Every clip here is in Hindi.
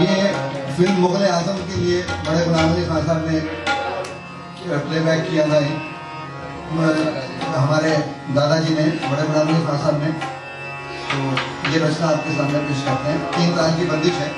ये फ़िल्म मुगल आज़म के लिए बड़े गुलाम अली खान साहब ने प्लेबैक किया था हमारे दादाजी ने बड़े गुलाम अली खान साहब ने तो ये रचना आपके सामने पेश करते हैं। तीन साल की बंदिश है।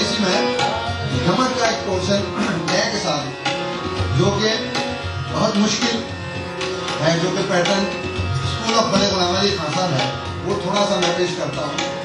थोड़ी सी मैं का एक पोर्शन नए के साथ जो कि बहुत मुश्किल है, जो कि पैटर्न स्कूल ऑफ़ बड़े गुलाम अली खान साहब है, वो थोड़ा सा मैं पेश करता हूँ।